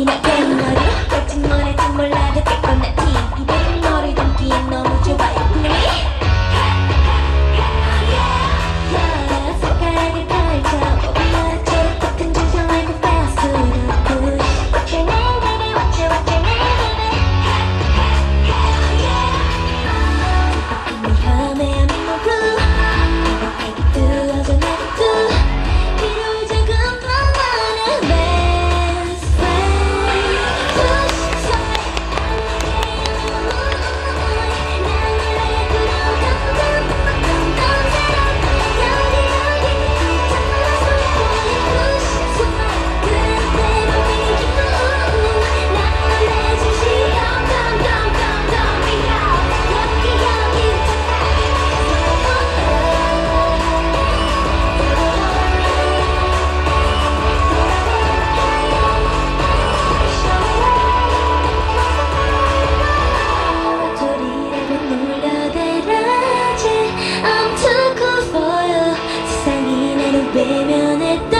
이나 게 머리 같은 노래 좀 몰라도 될 외면했던